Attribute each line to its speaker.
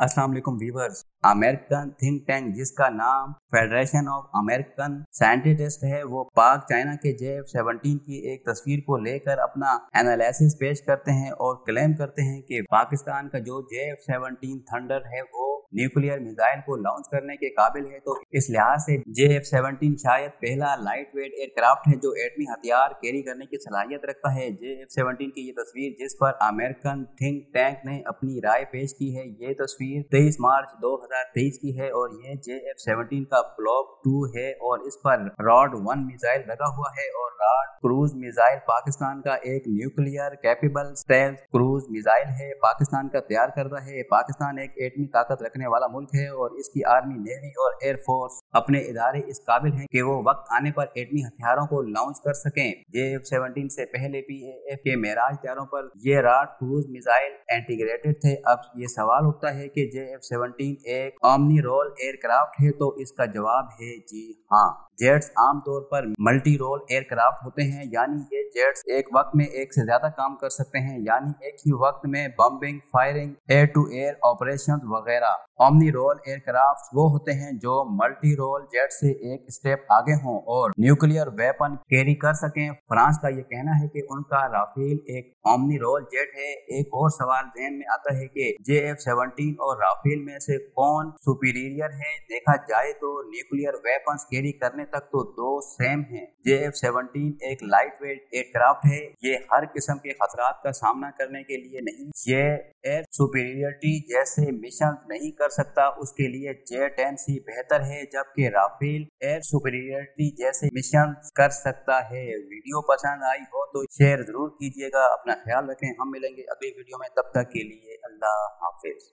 Speaker 1: السلام علیکم viewers, American think tank جس کا نام فیڈریشن آف امریکن سائنٹسٹ ہے، وہ پاک چائنا کے جے ایف سیونٹین کی ایک تصویر کو لے کر اپنا انالیسس پیش کرتے ہیں اور کلیم کرتے ہیں کہ پاکستان کا جو جے سیونٹین تھنڈر ہے، وہ نیوکلیئر میزائل کو لانچ کرنے کے قابل ہے تو اس لحاظ سے جے ایف سیونٹین شاید پہلا لائٹ ویٹ ایئر کرافٹ ہے جو ایٹمی ہتھیار کیری کرنے کی صلاحیت رکھتا ہے۔ جے ایف سیونٹین کی یہ تصویر جس پر امریکن تھنک ٹینک نے اپنی رائے پیش کی ہے، یہ تصویر تیئیس مارچ دو ہزار تیئیس کی ہے اور یہ جے ایف سیونٹین کا بلاک ٹو ہے اور اس پر راڈ ون میزائل لگا ہوا ہے اور راڈ کروز میزائل پاکستان کا ایک نیوکلیئر کیپیبل کروز میزائل ہے۔ پاکستان کا تیار کردہ ہے۔ پاکستان ایک ایٹمی طاقت رکھنے رکھنے والا ملک ہے اور اس کی آرمی نیوی اور ایئر فورس اپنے ادارے اس قابل ہیں کہ وہ وقت آنے پر ایٹمی ہتھیاروں کو لانچ کر سکیں۔ جے ایف سیونٹین سے پہلے پی اے ایف کے معراج تیاروں پر یہ راڈ کروز میزائل انٹیگریٹڈ تھے۔ اب یہ سوال اٹھتا ہے کہ جے ایف سیونٹین ایک آمنی رول ایئر کرافٹ ہے تو اس کا جواب ہے جی ہاں۔ جیٹس عام طور پر ملٹی رول ایئر کرافٹ ہوتے ہیں یعنی یہ جیٹس ایک وقت میں ایک سے زیادہ کام کر سکتے ہیں یعنی ایک ہی وقت میں bombing, firing, air to air operation وغیرہ۔ اومنی رول ایئر کرافٹ وہ ہوتے ہیں جو ملٹی رول جیٹ سے ایک اسٹیپ آگے ہوں اور نیوکلیئر ویپن کیری کر سکیں۔ فرانس کا یہ کہنا ہے کہ ان کا رافیل ایک اومنی رول جیٹ ہے۔ ایک اور سوال ذہن میں آتا ہے کہ جے ایف سیونٹین اور رافیل میں سے کون سپیریئر ہے دیکھا جائے تو نیوکلیئر ویپنز کیری کرنے تک تو دو سیم ہیں۔ جے ایف سیونٹین ایک لائٹ ویٹ ایئر کرافٹ ہے۔ یہ ہر قسم کے خطرات کا سامنا کرنے کے لیے نہیں، یہ ایئر سپیریئرٹی جیسے مشن نہیں کر سکتا، اس کے لیے جے ٹین سی بہتر ہے، جبکہ رافیل ایئر سپیریئرٹی جیسے مشن کر سکتا ہے۔ ویڈیو پسند آئی ہو تو شیئر ضرور کیجیے گا۔ اپنا خیال رکھیں۔ ہم ملیں گے اگلی ویڈیو میں۔ تب تک کے لیے اللہ حافظ۔